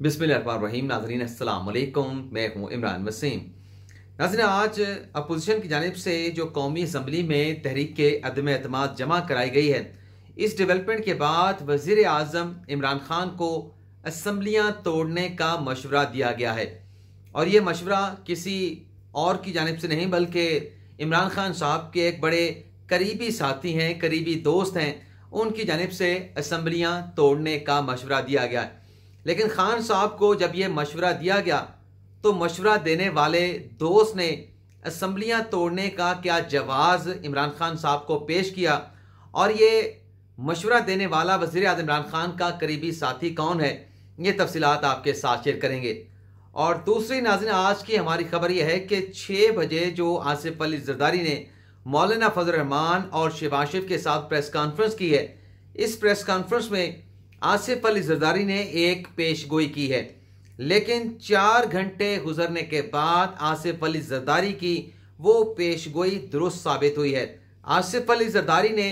बिस्मिल्लाहिर्रहमानिर्रहीम। नाजरीन, अस्सलाम वालेकुम मैं हूँ इमरान वसीम। नाजरीन, आज अपोजिशन की जानब से जो कौमी असम्बली में तहरीक के अदम अतमाद जमा कराई गई है, इस डेवलपमेंट के बाद वज़ीर अजम इमरान खान को असम्बलियाँ तोड़ने का मशवरा दिया गया है। और ये मशवरा किसी और की जानब से नहीं, बल्कि इमरान खान साहब के एक बड़े करीबी साथी हैं, करीबी दोस्त हैं। उनकी जानब से असम्बलियाँ तोड़ने का मशवरा दिया गया है। लेकिन खान साहब को जब यह मशवरा दिया गया तो मशवरा देने वाले दोस्त ने असम्बलियाँ तोड़ने का क्या जवाज़ इमरान खान साहब को पेश किया? और ये मशवरा देने वाला वज़ीर अजम इमरान खान का करीबी साथी कौन है? ये तफसीत आपके साथ शेयर करेंगे। और दूसरी नाजिन आज की हमारी खबर यह है कि छः बजे जो आसिफ अली जरदारी ने मौलाना फजल रहमान और शिवाशिफ के साथ प्रेस कॉन्फ्रेंस की है, इस प्रेस कॉन्फ्रेंस में आसिफ अली जरदारी ने एक पेश गोई की है, लेकिन चार घंटे गुजरने के बाद आसिफ अली जरदारी की वो पेश गोई दुरुस्त साबित हुई है। आसिफ अली जरदारी ने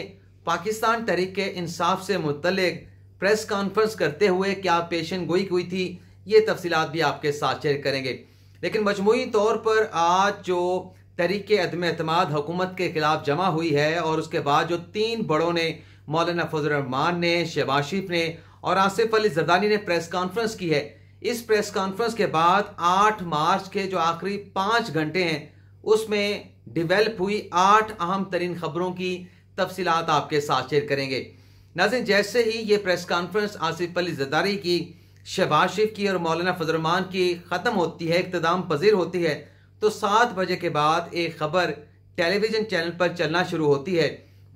पाकिस्तान तरीके इंसाफ से मुतलक प्रेस कॉन्फ्रेंस करते हुए क्या पेशन गोई हुई थी, ये तफसीत भी आपके साथ शेयर करेंगे। लेकिन मजमू तौर पर आज जो तरीके अदम अतमाद हुकूमत के खिलाफ जमा हुई है और उसके बाद जो तीन बड़ों ने मौलाना फजल रहमान ने शहबाशिफ ने और आसिफ अली जरदानी ने प्रेस कॉन्फ्रेंस की है। इस प्रेस कॉन्फ्रेंस के बाद 8 मार्च के जो आखिरी पाँच घंटे हैं, उसमें डिवेल्प हुई आठ अहम तरीन खबरों की तफसीत आपके साथ शेयर करेंगे। नाजिन जैसे ही ये प्रेस कॉन्फ्रेंस आसिफ अली जरदारी की शहबाशिफ की और मौलाना फजलरमान की ख़त्म होती है, इकतदाम पजीर होती है तो सात बजे के बाद एक खबर टेलीविज़न चैनल पर चलना शुरू होती है।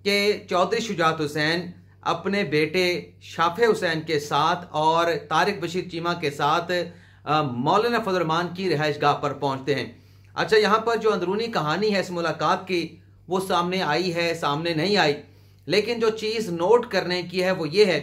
कि चौधरी शुजात हुसैन, अपने बेटे शाफे हुसैन के साथ और तारिक बशीर चीमा के साथ मौलाना फजलमान की रिहाइश गाह पर पहुँचते हैं। अच्छा यहाँ पर जो अंदरूनी कहानी है इस मुलाकात की, वो सामने आई है, सामने नहीं आई। लेकिन जो चीज़ नोट करने की है, वो ये है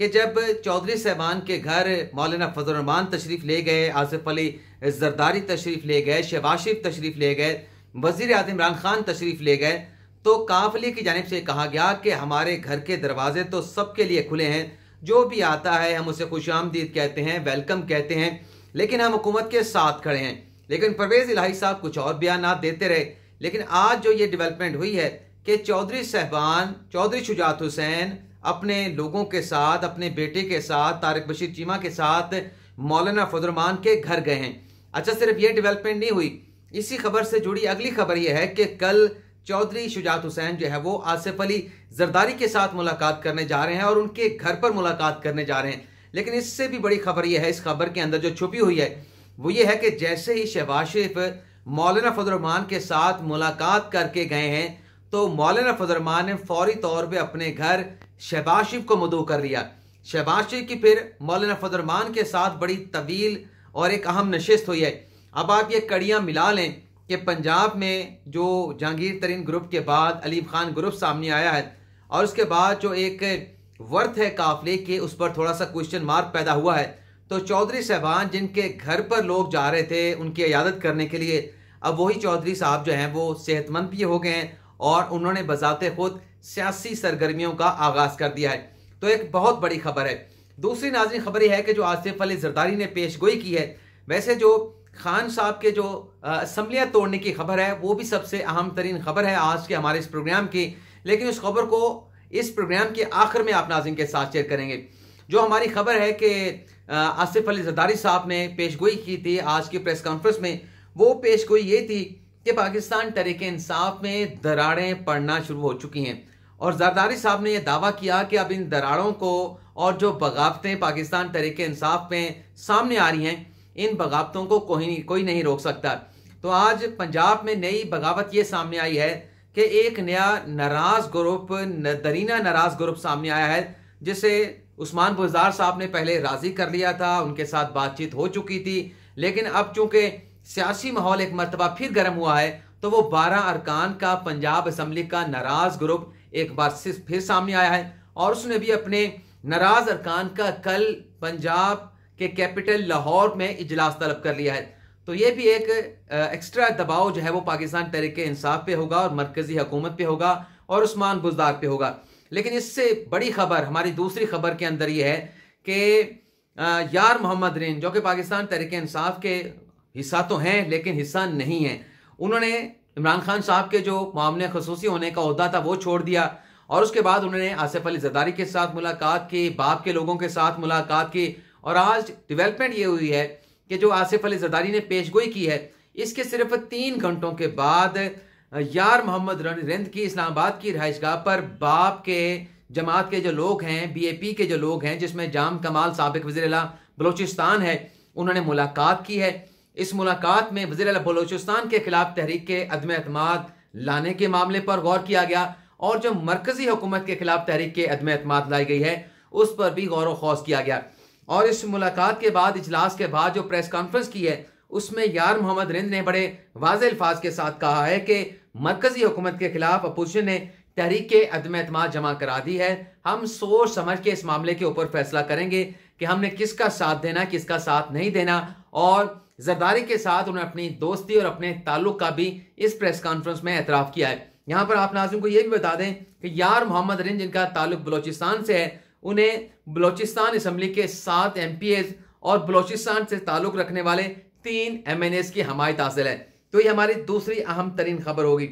कि जब चौधरी साहबान के घर मौलाना फजलरमान तशरीफ़ ले गए, आसिफ अली जरदारी तशरीफ़ ले गए शहबाशिफ तशरीफ़ ले गए वज़ीर आज़म इमरान खान तशरीफ़ ले गए तो काफिले की जानब से कहा गया कि हमारे घर के दरवाजे तो सबके लिए खुले हैं। जो भी आता है, हम उसे खुश आमदीद कहते हैं वेलकम कहते हैं, लेकिन हम हुकूमत के साथ खड़े हैं। लेकिन परवेज इलाही साहब कुछ और बयान देते रहे। लेकिन आज जो ये डेवलपमेंट हुई है कि चौधरी साहबान, चौधरी शुजात हुसैन अपने लोगों के साथ, अपने बेटे के साथ, तारक बशीर चीमा के साथ, मौलाना फजरमान के घर गए हैं। अच्छा सिर्फ़ ये डेवलपमेंट नहीं हुई। इसी खबर से जुड़ी अगली खबर यह है कि कल चौधरी शुजात हुसैन जो है वो आसिफ अली जरदारी के साथ मुलाकात करने जा रहे हैं और उनके घर पर मुलाकात करने जा रहे हैं। लेकिन इससे भी बड़ी खबर यह है, इस खबर के अंदर जो छुपी हुई है, वो ये है कि जैसे ही शहबाज शरीफ मौलाना फजलरमान के साथ मुलाकात करके गए हैं तो मौलाना फजलरमान ने फौरी तौर पर अपने घर शहबाज शरीफ को मदू कर लिया। शहबाज शरीफ की फिर मौलाना फजलरमान के साथ बड़ी तवील और एक अहम नशस्त हुई है। अब आप ये कड़ियाँ मिला लें कि पंजाब में जो जहांगीर तरीन ग्रुप के बाद अलीम खान ग्रुप सामने आया है और उसके बाद जो एक वर्थ है काफले के, उस पर थोड़ा सा क्वेश्चन मार्क पैदा हुआ है। तो चौधरी साहबान जिनके घर पर लोग जा रहे थे, उनकी इयादत करने के लिए, अब वही चौधरी साहब जो हैं, वो सेहतमंद भी हो गए हैं और उन्होंने बजाते खुद सियासी सरगर्मियों का आगाज़ कर दिया है। तो एक बहुत बड़ी खबर है। दूसरी नाजरी खबर यह है कि जो आसिफ अली जरदारी ने पेश गोई की है, वैसे जो खान साहब के जो असम्बलियाँ तोड़ने की खबर है, वो भी सबसे अहम तरीन खबर है आज के हमारे इस प्रोग्राम की। लेकिन उस खबर को इस प्रोग्राम के आखिर में आप नाजिन के साथ शेयर करेंगे। जो हमारी खबर है कि आसिफ अली जरदारी साहब ने पेश गोई की थी आज की प्रेस कॉन्फ्रेंस में। वो पेश गोई ये थी कि पाकिस्तान तरीके इंसाफ में दरारें पड़ना शुरू हो चुकी हैं। और जरदारी साहब ने यह दावा किया कि अब इन दरारों को और जो बगावतें पाकिस्तान तरीके इंसाफ में सामने आ रही हैं इन बगावतों को कोई कोई नहीं रोक सकता। तो आज पंजाब में नई बगावत ये सामने आई है कि एक नया नाराज़ ग्रुप दरीना नाराज़ ग्रुप सामने आया है, जिसे उस्मान बुजार साहब ने पहले राज़ी कर लिया था, उनके साथ बातचीत हो चुकी थी, लेकिन अब चूँकि सियासी माहौल एक मरतबा फिर गर्म हुआ है तो वो बारह अरकान का पंजाब असम्बली का नाराज़ ग्रुप एक बार फिर सामने आया है, और उसने भी अपने नाराज़ अरकान का कल पंजाब के कैपिटल लाहौर में इजलास तलब कर लिया है। तो ये भी एक एक्स्ट्रा दबाव जो है वो पाकिस्तान तरीके इंसाफ पे होगा और मरकजी हुकूमत पे होगा और उस्मान बुजदार पे होगा। लेकिन इससे बड़ी खबर, हमारी दूसरी खबर के अंदर ये है कि यार मोहम्मद रिन, जो कि पाकिस्तान तहरीक इंसाफ के हिस्सा तो हैं, लेकिन हिस्सा नहीं है। उन्होंने इमरान खान साहब के जो मामले खसूसी होने का अहदा था वो छोड़ दिया और उसके बाद उन्होंने आसिफ अली जदारी के साथ मुलाकात की, बाप के लोगों के साथ मुलाकात की। और आज डेवलपमेंट ये हुई है कि जो आसिफ अली जरदारी ने पेशगोई की है, इसके सिर्फ़ तीन घंटों के बाद यार मोहम्मद रिंद की इस्लामाबाद की रहायशगाह पर बाप के जमात के जो लोग हैं बीएपी के जो लोग हैं, जिसमें जाम कमाल सबक वजी बलोचिस्तान है, उन्होंने मुलाकात की है। इस मुलाकात में वजी बलोचिस्तान के खिलाफ तहरीक के अदम अतमाद लाने के मामले पर गौर किया गया और जो मरकजी हुकूमत के खिलाफ तहरीक के अदम अतमाद लाई गई है, उस पर भी गौर वौस किया गया। और इस मुलाकात के बाद, इजलास के बाद जो प्रेस कॉन्फ्रेंस की है, उसमें यार मोहम्मद रिंद ने बड़े वाज अल्फाज के साथ कहा है कि मरकजी हुकूमत के खिलाफ अपोजिशन ने तहरीक अदम अतमाद जमा करा दी है। हम सोच समझ के इस मामले के ऊपर फैसला करेंगे कि हमने किसका साथ देना, किसका साथ नहीं देना। और जरदारी के साथ उन्होंने अपनी दोस्ती और अपने ताल्लुक का भी इस प्रेस कॉन्फ्रेंस में एतराफ़ किया है। यहाँ पर आप नाजिम को यह भी बता दें कि यार मोहम्मद रिन जिनका ताल्लुक बलोचिस्तान से है उन्हें बलोचिस्तान असम्बली के सात एमपीएस और बलोचिस्तान से ताल्लुक रखने वाले तीन एम की हमायत हासिल है। तो ये हमारी दूसरी अहम तरीन खबर होगी।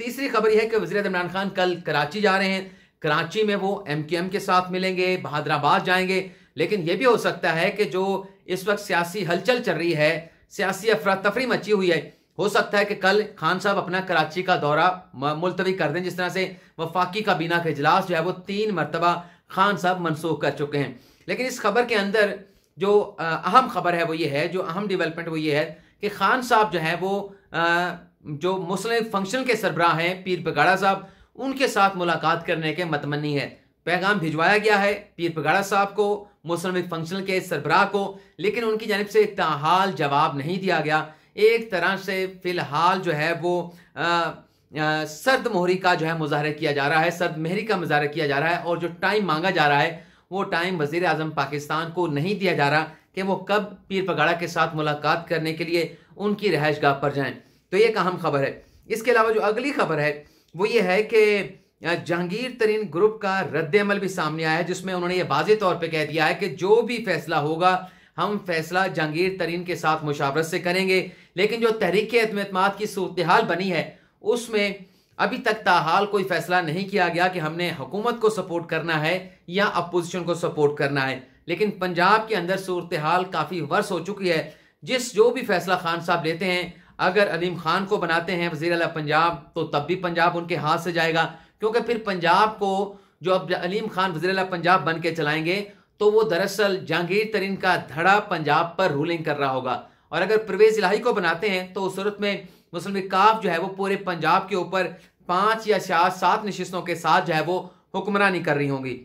तीसरी खबर यह है कि वजी इमरान खान कल कराची जा रहे हैं। कराची में वो एम के एम के साथ मिलेंगे, बहादराबाद जाएँगे। लेकिन यह भी हो सकता है कि जो इस वक्त सियासी हलचल चल रही है, सियासी अफरा तफरी मची हुई है, हो सकता है कि कल खान साहब अपना कराची का दौरा मुलतवी कर दें, जिस तरह से वफाकी काबीना का इजलास जो है वो तीन मरतबा खान साहब मनसूख कर चुके हैं। लेकिन इस खबर के अंदर जो अहम खबर है वो ये है जो अहम डिवेलपमेंट वो ये है कि खान साहब जो है वो जो मुस्लिम फ़ंक्शन के सरबराह हैं पीर पगाड़ा साहब उनके साथ मुलाकात करने के मतमनी है। पैगाम भिजवाया गया है पीर पगाड़ा साहब को मुस्लिम फ़ंक्शन के सरबराह को लेकिन उनकी जानब से ताहाल जवाब नहीं दिया गया। एक तरह से फ़िलहाल जो है वो आ, सर्द मोहरी का जो है मुजाहरा किया जा रहा है, सर्द मेहरी का मुजाहरा किया जा रहा है और जो टाइम मांगा जा रहा है, वो टाइम वज़ीर अजम पाकिस्तान को नहीं दिया जा रहा कि वो कब पीर पगाड़ा के साथ मुलाकात करने के लिए उनकी रहायश गाह पर जाएँ। तो ये एक अहम खबर है। इसके अलावा जो अगली खबर है, वो ये है कि जहांगीर तरीन ग्रुप का रद्द अमल भी सामने आया है, जिसमें उन्होंने ये वाजे तौर पर कह दिया है कि जो भी फैसला होगा, हम फैसला जहांगीर तरीन के साथ मुशावरत से करेंगे। लेकिन जो तहरीक अतमाद की सूरत हाल बनी है उसमें अभी तक ताहाल कोई फैसला नहीं किया गया कि हमने हुकूमत को सपोर्ट करना है या अपोजिशन को सपोर्ट करना है। लेकिन पंजाब के अंदर सूरत हाल काफ़ी वर्ष हो चुकी है। जिस जो भी फैसला खान साहब लेते हैं, अगर अलीम खान को बनाते हैं वज़ीर अला पंजाब तो तब भी पंजाब उनके हाथ से जाएगा। क्योंकि फिर पंजाब को जो अब अलीम खान वज़ीर अला पंजाब बन के चलाएँगे तो वो दरअसल जहांगीर तरीन का धड़ा पंजाब पर रूलिंग कर रहा होगा। और अगर परवेज इलाही को बनाते हैं तो उस सूरत में मुस्लिम काफ जो है वो पूरे पंजाब के ऊपर पाँच या चार, सात नशस्तों के साथ जो है वो हुक्मरानी कर रही होंगी।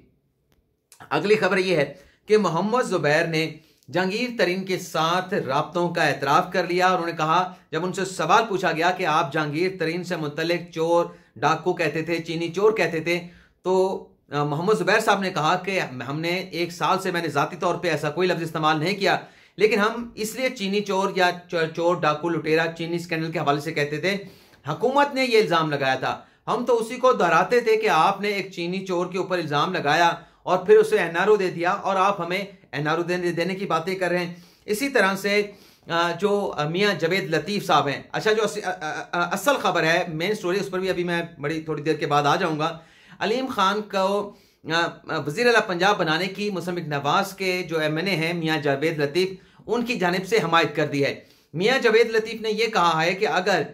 अगली खबर यह है कि मोहम्मद जुबैर ने जहांगीर तरीन के साथ रबतों का एतराफ़ कर लिया और उन्होंने कहा, जब उनसे सवाल पूछा गया कि आप जहांगीर तरीन से मुतलिक चोर डाकू कहते थे, चीनी चोर कहते थे तो मोहम्मद जुबैर साहब ने कहा कि हमने एक साल से मैंने ज़ाती तौर पे ऐसा कोई लफ्ज़ इस्तेमाल नहीं किया। लेकिन हम इसलिए चीनी चोर या चोर, डाकू, लुटेरा चीनी स्कैंडल के हवाले से कहते थे, हुकूमत ने यह इल्ज़ाम लगाया था। हम तो उसी को दोहराते थे कि आपने एक चीनी चोर के ऊपर इल्ज़ाम लगाया और फिर उसे एनआरओ दे दिया और आप हमें एनआरओ देने देने की बातें कर रहे हैं। इसी तरह से जो मियाँ जवेद लतीफ़ साहब हैं। अच्छा जो असल खबर है, मेन स्टोरी उस पर भी अभी मैं बड़ी, थोड़ी देर के बाद आ जाऊँगा। अलीम खान को वजी अला पंजाब बनाने की मुसमिक नवाज़ के जो एम एन ए हैं, मियाँ जावेद लतीफ़ उनकी जानब से हमायत कर दी है। मियाँ जावेद लतीफ़ ने यह कहा है कि अगर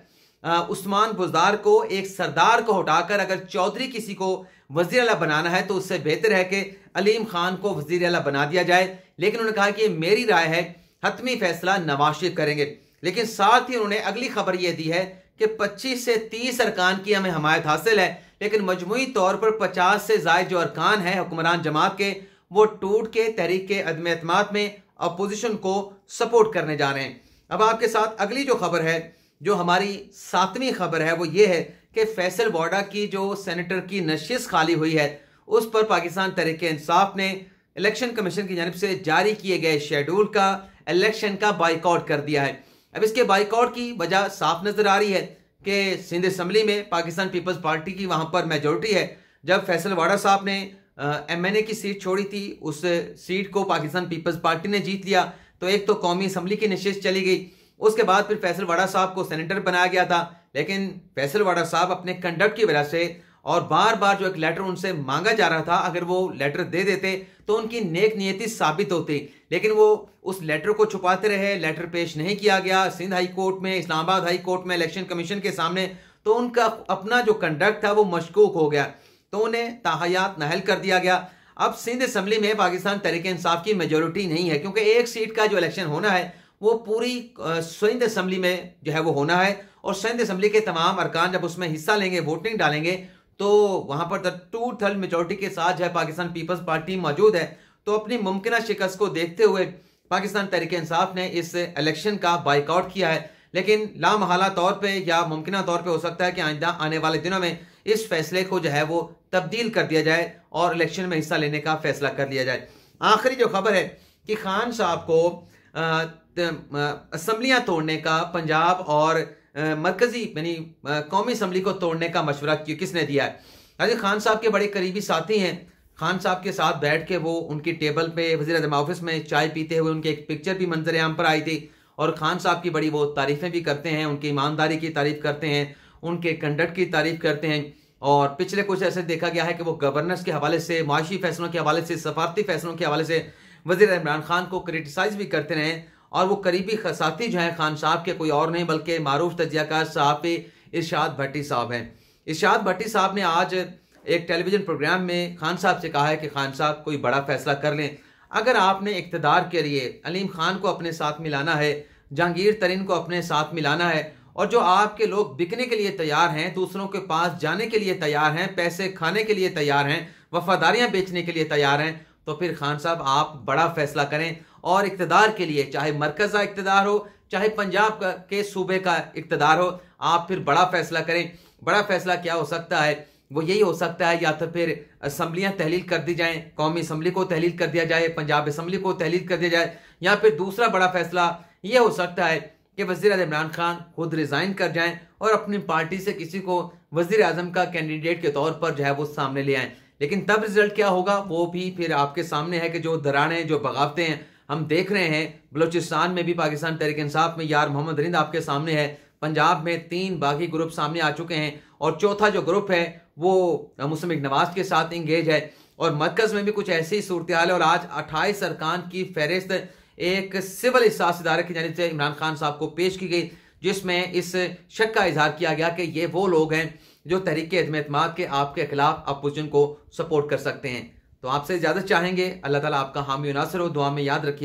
उस्मान बुजदार को एक सरदार को हटाकर अगर चौधरी किसी को वज़ीर अला बनाना है तो उससे बेहतर है कि अलीम खान को वज़ीर अला बना दिया जाए। लेकिन उन्होंने कहा कि मेरी राय है, हतमी फैसला नवाज़ शरीफ करेंगे। लेकिन साथ ही उन्होंने अगली खबर यह दी है कि 25 से 30 अरकान की हमें हमायत हासिल है, लेकिन मजमू तौर पर 50 से जायद जो अरकान है, हुक्मरान जमात के, वो टूट के तहरीक के अदम अतमाद में अपोजिशन को सपोर्ट करने जा रहे हैं। अब आपके साथ अगली जो खबर है, जो हमारी सातवीं खबर है, वो ये है कि फैसल वाडा की जो सेनेटर की नशिश खाली हुई है, उस पर पाकिस्तान तरीके इंसाफ ने इलेक्शन कमीशन की जानब से जारी किए गए शेड्यूल का इलेक्शन का बाइकआउट कर दिया है। अब इसके बाइकआउट की वजह साफ़ नज़र आ रही है कि सिंध असम्बली में पाकिस्तान पीपल्स पार्टी की वहाँ पर मेजोरिटी है, जब फैसल वाडा साहब ने एम एन ए की सीट छोड़ी थी, उस सीट को पाकिस्तान पीपल्स पार्टी ने जीत लिया। तो एक तो कौमी असम्बली की नशिश चली गई। उसके बाद फिर फैसल वाड़ा साहब को सेनेटर बनाया गया था। लेकिन फैसल वाड़ा साहब अपने कंडक्ट की वजह से और बार बार जो एक लेटर उनसे मांगा जा रहा था, अगर वो लेटर दे देते तो उनकी नेक नियति साबित होती। लेकिन वो उस लेटर को छुपाते रहे लेटर पेश नहीं किया गया। सिंध हाई कोर्ट में, इस्लामाबाद हाई कोर्ट में, इलेक्शन कमीशन के सामने तो उनका अपना जो कंडक्ट था, वो मशकूक हो गया। तो उन्हें ताहयात नहल कर दिया गया। अब सिंध असम्बली में पाकिस्तान तरीके इंसाफ की मेजोरिटी नहीं है, क्योंकि एक सीट का जो इलेक्शन होना है, वो पूरी सिंध असम्बली में जो है वो होना है। और सिंध असम्बली के तमाम अरकान जब उसमें हिस्सा लेंगे वोटिंग डालेंगे तो वहाँ पर टू थर्ड मेजोरिटी के साथ जो है पाकिस्तान पीपल्स पार्टी मौजूद है। तो अपनी मुमकिन शिकस्त को देखते हुए पाकिस्तान तरीके इंसाफ ने इस इलेक्शन का बाइकआउट किया है। लेकिन लामहला तौर पर या मुमकिन तौर पर हो सकता है कि आइंदा आने वाले दिनों में इस फैसले को जो है वो तब्दील कर दिया जाए और इलेक्शन में हिस्सा लेने का फैसला कर लिया जाए। आखिरी जो खबर है कि खान साहब को असम्बलियाँ तोड़ने का, पंजाब और मरकजी, यानी कौमी असम्बली को तोड़ने का मशवरा किसने दिया है? अजय खान साहब के बड़े करीबी साथी हैं। खान साहब के साथ बैठ के वो उनकी टेबल पे वजी अजम ऑफ़िस में चाय पीते हुए उनकी एक पिक्चर भी मंजर आम पर आई थी और खान साहब की बड़ी वो तारीफ़ें भी करते हैं, उनकी ईमानदारी की तारीफ़ करते हैं। उनके कंडक्ट की तारीफ़ करते हैं। और पिछले कुछ ऐसे देखा गया है कि वो गवर्नेंस के हवाले से, माशी फैसलों के हवाले से, सफारती फैसलों के हवाले से वजी इमरान खान को क्रिटिसाइज भी करते रहे और वो करीबी साथी जो हैं, खान साहब के कोई और नहीं, बल्कि मारूफ तजियाकार साहब इर्शाद भट्टी साहब हैं। इर्शाद भट्टी साहब ने आज एक टेलीविज़न प्रोग्राम में खान साहब से कहा है कि खान साहब, कोई बड़ा फैसला कर लें। अगर आपने इकतदार के लिए अलीम खान को अपने साथ मिलाना है, जहांगीर तरीन को अपने साथ मिलाना है और जो आपके लोग बिकने के लिए तैयार हैं, दूसरों के पास जाने के लिए तैयार हैं, पैसे खाने के लिए तैयार हैं, वफादारियाँ बेचने के लिए तैयार हैं तो फिर खान साहब आप बड़ा फैसला करें। और इकतदार के लिए, चाहे मरकज का इकतदार हो, चाहे पंजाब के सूबे का इकतदार हो, आप फिर बड़ा फैसला करें। बड़ा फैसला क्या हो सकता है? वो यही हो सकता है, या तो फिर असम्बलियाँ तहलील कर दी जाएँ, कौमी असम्बली को तहलील कर दिया जाए, पंजाब असम्बली को तहलील कर दिया जाए, या फिर दूसरा बड़ा फैसला ये हो सकता है कि वज़ीर इमरान खान खुद रिजाइन कर जाएँ और अपनी पार्टी से किसी को वज़ीर अजम का कैंडिडेट के तौर पर जो है वो सामने ले आए। लेकिन तब रिज़ल्ट क्या होगा? वो भी फिर आपके सामने है कि जो दराने जो बगावते हैं, हम देख रहे हैं। बलोचिस्तान में भी, पाकिस्तान तहरीक इंसाफ में यार मोहम्मद रिंद आपके सामने है। पंजाब में तीन बागी ग्रुप सामने आ चुके हैं और चौथा जो ग्रुप है, वो मुस्लिम नवाज़ के साथ इंगेज है। और मरकज में भी कुछ ऐसी सूरत हाल है और आज अट्ठाईस अरकान की फहरिस्त एक सिविल इदारे की जानब से इमरान खान साहब को पेश की गई, जिसमें इस शक का इजहार किया गया कि ये वो लोग हैं जो तहरीक अदम के आपके खिलाफ अपोजिशन को सपोर्ट कर सकते हैं। तो आपसे इजाज़त चाहेंगे। अल्लाह ताला आपका हामी नासर हो। दुआ में याद रखिए।